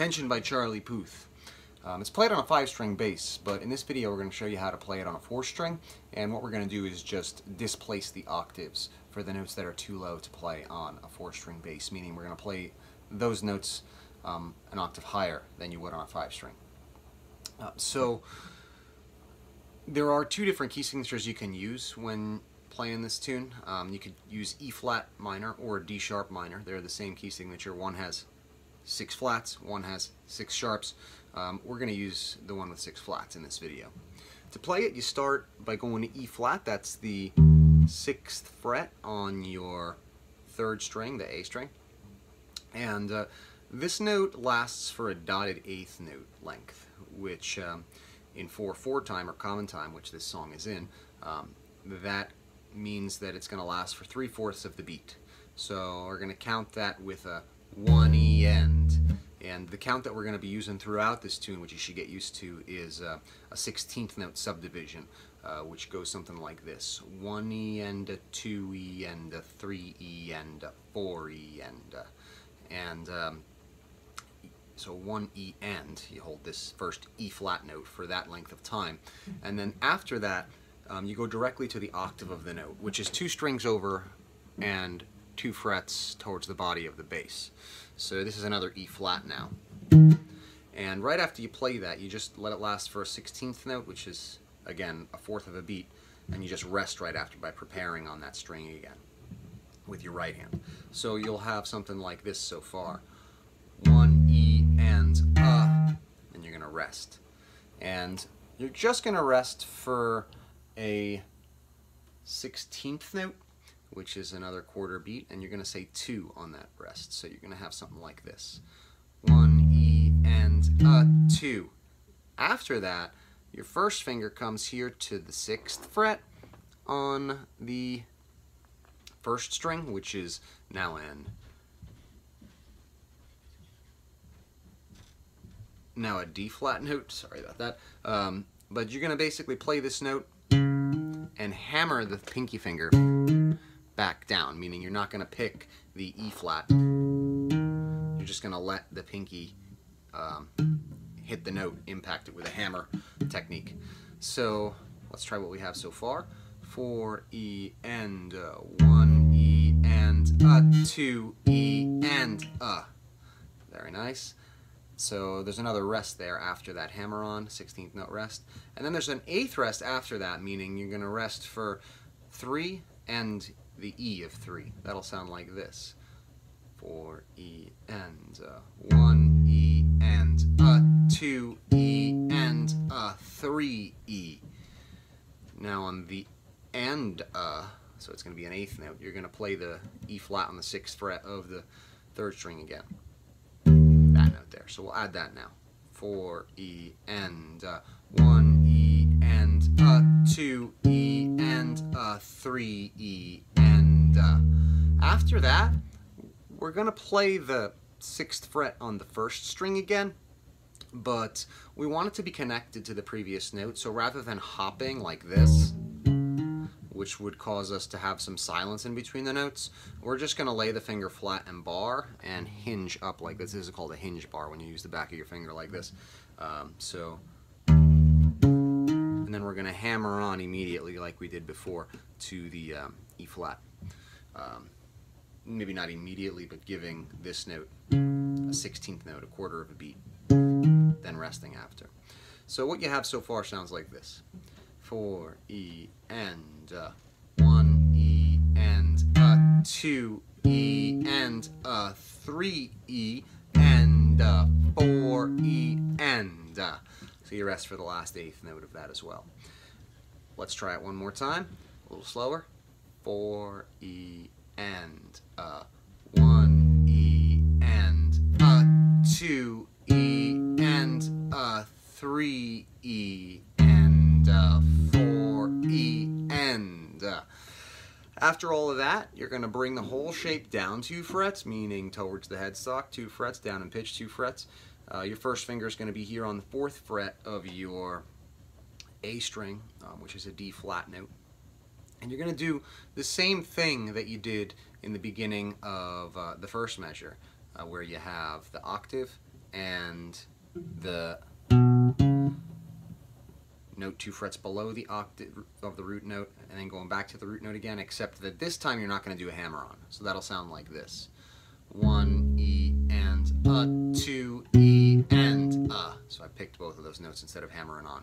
Attention by Charlie Puth. Um, it's played on a five-string bass, but in this video we're going to show you how to play it on a four-string, and what we're going to do is just displace the octaves for the notes that are too low to play on a four-string bass, meaning we're going to play those notes um, an octave higher than you would on a five-string. Uh, so there are two different key signatures you can use when playing this tune. Um, you could use E flat minor or D sharp minor. They're the same key signature. One has six flats, one has six sharps. Um, we're going to use the one with six flats in this video. To play it, you start by going to E flat. That's the sixth fret on your third string, the A string. And uh, this note lasts for a dotted eighth note length, which um, in 4-4 time or common time, which this song is in, um, that means that it's going to last for three-fourths of the beat. So we're going to count that with a 1E end. And the count that we're going to be using throughout this tune, which you should get used to, is uh, a 16th note subdivision, uh, which goes something like this. 1E and a 2E and a 3E and a 4E and a, and um, so 1E and, you hold this first E flat note for that length of time. And then after that, um, you go directly to the octave of the note, which is two strings over and two frets towards the body of the bass. So this is another E flat now. And right after you play that, you just let it last for a 16th note, which is, again, a fourth of a beat, and you just rest right after by preparing on that string again with your right hand. So you'll have something like this so far. One E and uh, and you're going to rest. And you're just going to rest for a 16th note which is another quarter beat, and you're going to say two on that rest. So you're going to have something like this. One, E, and a, two. After that, your first finger comes here to the sixth fret on the first string, which is now an. now a D flat note, sorry about that. Um, but you're going to basically play this note and hammer the pinky finger back down, meaning you're not going to pick the E flat. You're just going to let the pinky um, hit the note, impact it with a hammer technique. So let's try what we have so far. 4 E and 1 E and a 2 E and a. Very nice. So there's another rest there after that hammer on, 16th note rest. And then there's an eighth rest after that, meaning you're going to rest for 3 and the E of 3. That'll sound like this. 4 E and uh, 1 E and a 2 E and a 3 E. Now on the and uh, so it's going to be an eighth note, you're going to play the E flat on the sixth fret of the third string again. That note there. So we'll add that now. 4 E and uh, 1 E and a 2 E and a 3 E and uh, after that, we're going to play the sixth fret on the first string again, but we want it to be connected to the previous note. So rather than hopping like this, which would cause us to have some silence in between the notes, we're just going to lay the finger flat and bar and hinge up like this. This is called a hinge bar when you use the back of your finger like this. Um, so, and then we're going to hammer on immediately like we did before to the um, E flat um, maybe not immediately, but giving this note a 16th note, a quarter of a beat, then resting after. So what you have so far sounds like this. 4 E and uh, 1 E and a 2 E and a 3 E and a 4 E and uh, so you rest for the last eighth note of that as well. Let's try it one more time, a little slower four E and a one E and a two E and a three E and a four E and a. after all of that, you're going to bring the whole shape down two frets, meaning towards the headstock, two frets, down in pitch, two frets. Uh, your first finger is going to be here on the fourth fret of your A string, um, which is a D flat note. And you're going to do the same thing that you did in the beginning of uh, the first measure, uh, where you have the octave and the note two frets below the octave of the root note, and then going back to the root note again, except that this time you're not going to do a hammer on. So that'll sound like this. One, E, and a, two, E, and a. So I picked both of those notes instead of hammering on.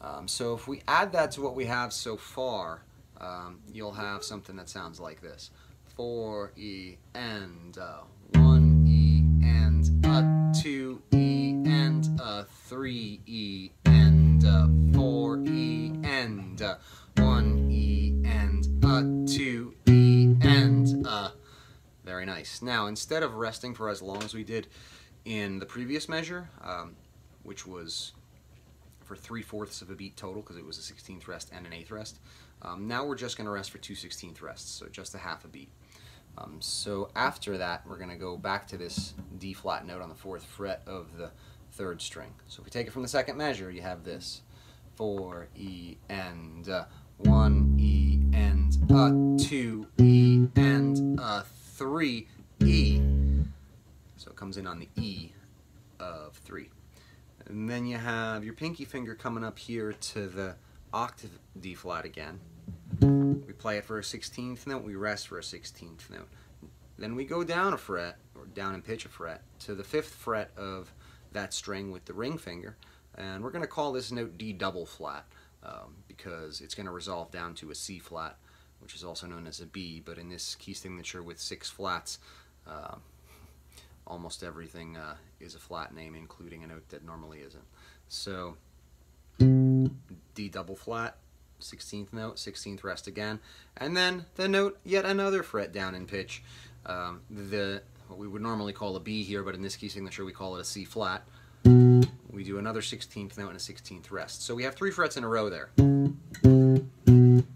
Um, so if we add that to what we have so far, um, you'll have something that sounds like this. Four, E, and a. One, E, and a. Two, E, and a. Three, E, and a. Four, E, and a. One, E, and a. Two, E, and a. Very nice. Now, instead of resting for as long as we did in the previous measure, um, which was for three-fourths of a beat total because it was a 16th rest and an 8th rest, um, now we're just going to rest for two 16th rests, so just a half a beat. Um, so after that, we're going to go back to this D flat note on the fourth fret of the third string. So if we take it from the second measure, you have this. 4, E, and uh, 1, E, and a, 2, E, and a, 3, E. So it comes in on the E of 3. And then you have your pinky finger coming up here to the octave D flat again. We play it for a 16th note, we rest for a 16th note. Then we go down a fret, or down and pitch a fret, to the fifth fret of that string with the ring finger. And we're going to call this note D double flat um, because it's going to resolve down to a C flat which is also known as a B, but in this key signature with six flats, uh, almost everything uh, is a flat name, including a note that normally isn't. So D double flat, 16th note, 16th rest again, and then the note yet another fret down in pitch. Um, the what we would normally call a B here, but in this key signature we call it a C flat. We do another 16th note and a 16th rest. So we have three frets in a row there.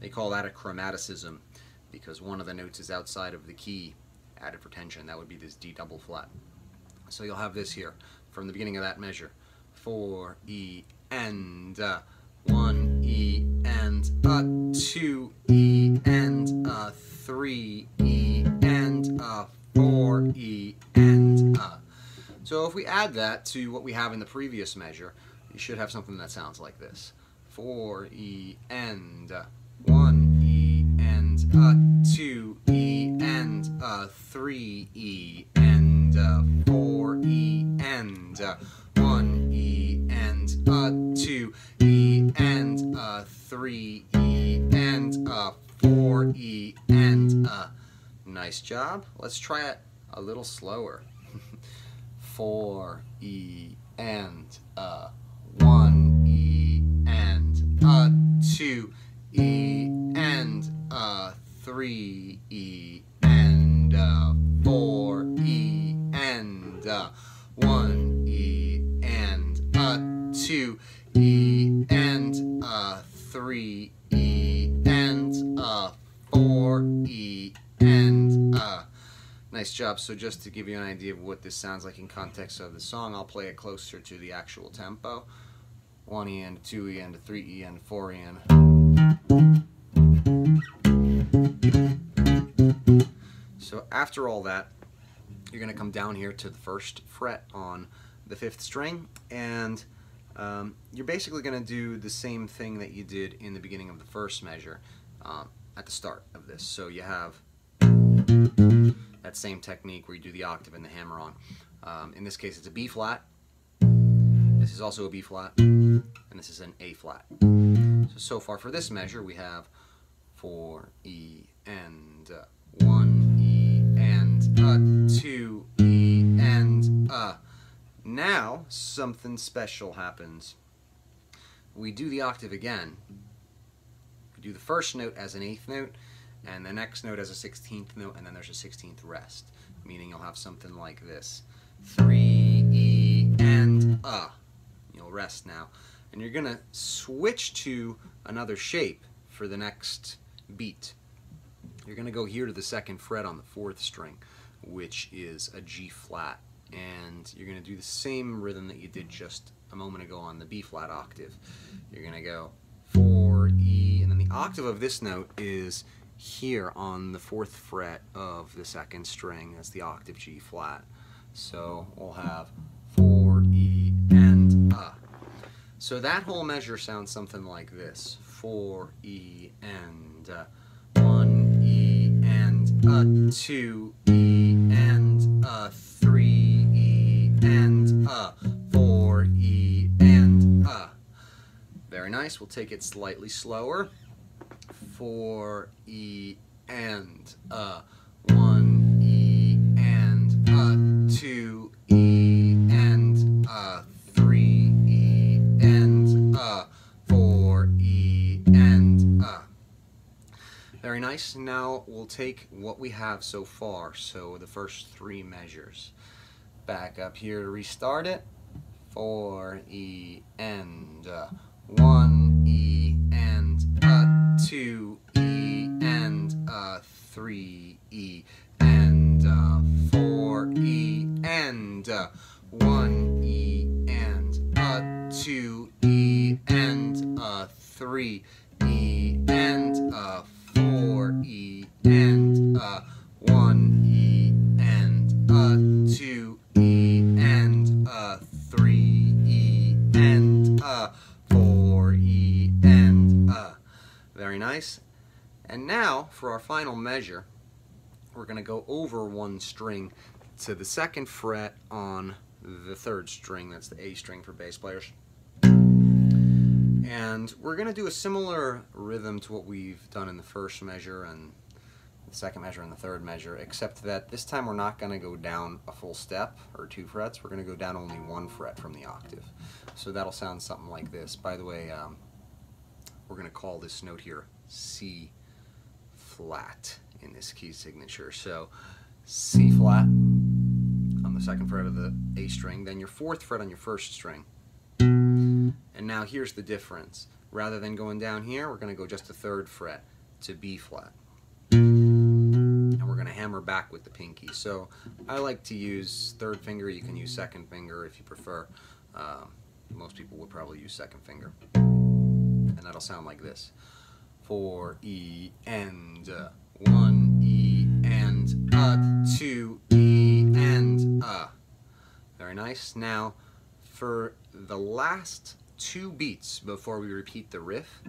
They call that a chromaticism because one of the notes is outside of the key added for tension. That would be this D double flat. So you'll have this here from the beginning of that measure. 4 E and uh, 1 E a 2 E and a 3 E and a 4 E and a. So if we add that to what we have in the previous measure, you should have something that sounds like this. 4 E and uh, one E and a two E and a three E and a four E and a one E and a two E and a three E and a four E and a. Nice job. Let's try it a little slower. four E and a one E and a two E and a three E and a four E and a one E and a two three E and a four E and a Nice job. So just to give you an idea of what this sounds like in context of the song, I'll play it closer to the actual tempo. 1 E and 2 E and 3 E and 4 E and so after all that, you're going to come down here to the first fret on the fifth string, and um, you're basically going to do the same thing that you did in the beginning of the first measure um, at the start of this. So you have that same technique where you do the octave and the hammer on. Um, in this case, it's a B flat. This is also a B flat, and this is an A flat. So, so far for this measure, we have 4 E something special happens. We do the octave again. We do the first note as an eighth note, and the next note as a 16th note, and then there's a 16th rest, meaning you'll have something like this. 3 E and uh. You'll rest now and you're going to switch to another shape for the next beat. you're going to go here to the second fret on the fourth string, which is a G flat. And you're going to do the same rhythm that you did just a moment ago on the B flat octave. You're going to go 4, E, and then the octave of this note is here on the fourth fret of the second string. That's the octave G flat. So we'll have 4, E, and A. So that whole measure sounds something like this. 4, E, and uh, 1, E, and a, 2, E, and a, 3, and a, 4, E, and a. Very nice. We'll take it slightly slower. 4, E, and a, 1, E, and a, 2, E, and a, 3, E, and a, 4, E, and a. Very nice. Now we'll take what we have so far, so the first three measures. Back up here to restart it. 4, E, and uh, 1, E, and uh, 2, E, and uh, 3, E, and uh, 4, E, and uh, 1, E, and uh, 2, E, and uh, 3, And now, for our final measure, we're going to go over one string to the second fret on the third string. That's the A string for bass players. And we're going to do a similar rhythm to what we've done in the first measure and the second measure and the third measure, except that this time we're not going to go down a full step or two frets. We're going to go down only one fret from the octave. So that'll sound something like this. By the way, um, we're going to call this note here C flat in this key signature. So C flat on the second fret of the A string, then your fourth fret on your first string. And now here's the difference. Rather than going down here, we're going to go just a third fret to B flat. And we're going to hammer back with the pinky. So I like to use third finger. You can use second finger if you prefer. Um, most people would probably use second finger. And that'll sound like this. 4 E and uh, 1 E and uh, 2 E and uh. Very nice. Now, for the last two beats before we repeat the riff,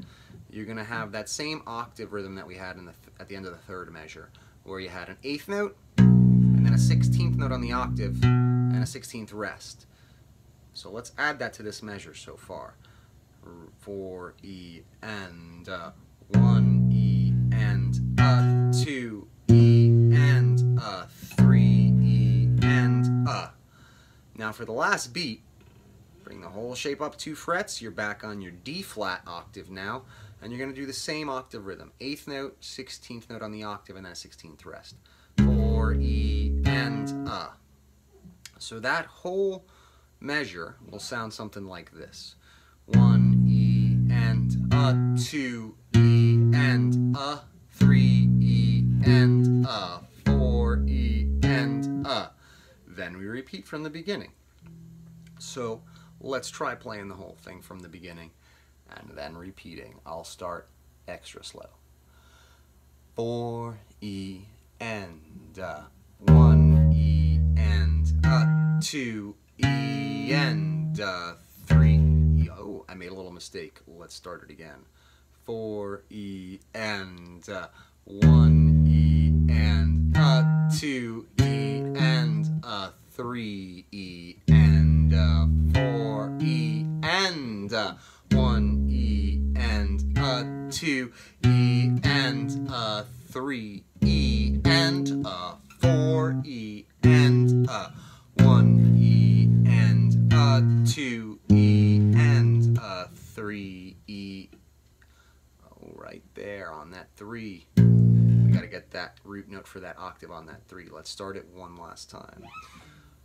you're going to have that same octave rhythm that we had in the at the end of the third measure, where you had an eighth note, and then a sixteenth note on the octave, and a sixteenth rest. So let's add that to this measure so far. 4 E and uh, 1 E and uh, 2 E and uh, 3 E and uh. Now for the last beat, bring the whole shape up two frets. You're back on your D flat octave now, and you're going to do the same octave rhythm. Eighth note, 16th note on the octave, and then a 16th rest. 4 E and uh. So that whole measure will sound something like this. 1 E and a, 2 and a, 3 E and a, 4 E and a. Then we repeat from the beginning. So let's try playing the whole thing from the beginning and then repeating. I'll start extra slow. 4 E and a, 1 E and a, 2 E and a, 3 E. Oh, I made a little mistake. Let's start it again. 4 E and a, 1 E and a, 2 E and a, 3 E and a, 4 E and a, 1 E and a, 2 E and a, 3 E and a, 4 E and a, 1 E and a, 2 there on that 3. We got to get that root note for that octave on that 3. Let's start it one last time.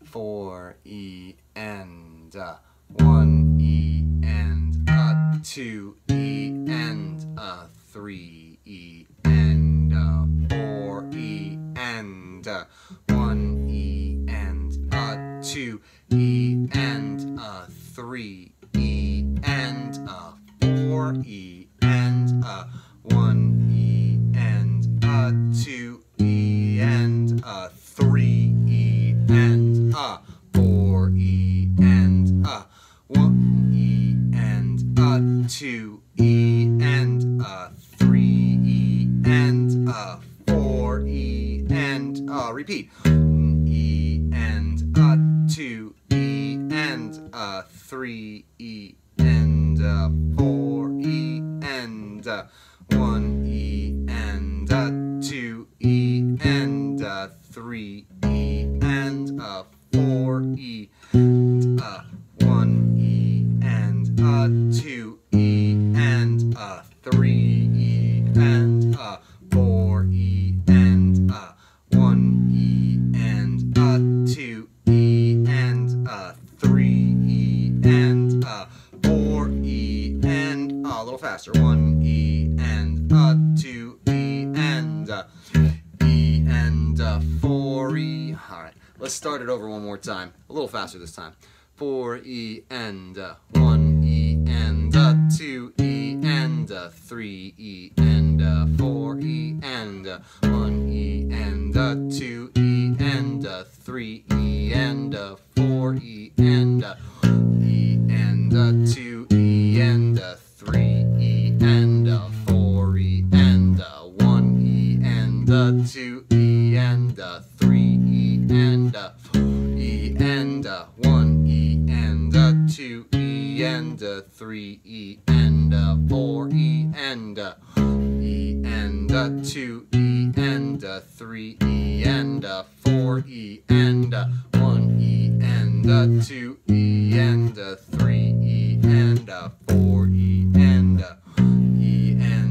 4 E and uh, 1 E and uh, 2 E and uh, 3 E and uh, four E and uh, one E and uh, two E and uh, three uh, two E and uh, three E and uh, four E and uh, repeat. E and uh, two E and uh, three E and uh, four time. A little faster this time. Four E and uh, one E and uh, two E and uh, three E and uh, four E and uh, one E and uh, two E and uh, three E and uh, four E and uh, E and uh, two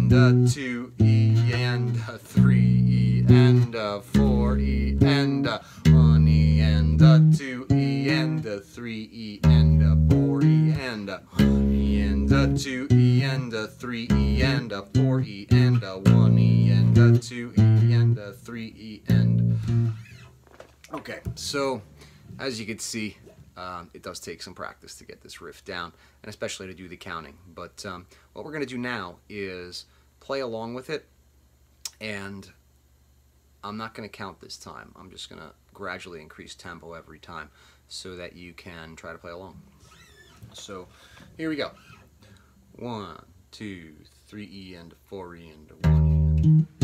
and uh, two E and uh, three E and uh, four E and uh, one E and uh, two E and uh, three E and uh, four E and uh, E and uh, two E and uh, three E and uh, four E and uh, one E and uh, two E and uh, three E and okay so as you can see um, it does take some practice to get this riff down and especially to do the counting but um, what we're going to do now is play along with it and I'm not going to count this time. I'm just going to gradually increase tempo every time so that you can try to play along. So here we go. One two three E and four E and one E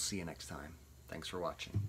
see you next time. Thanks for watching.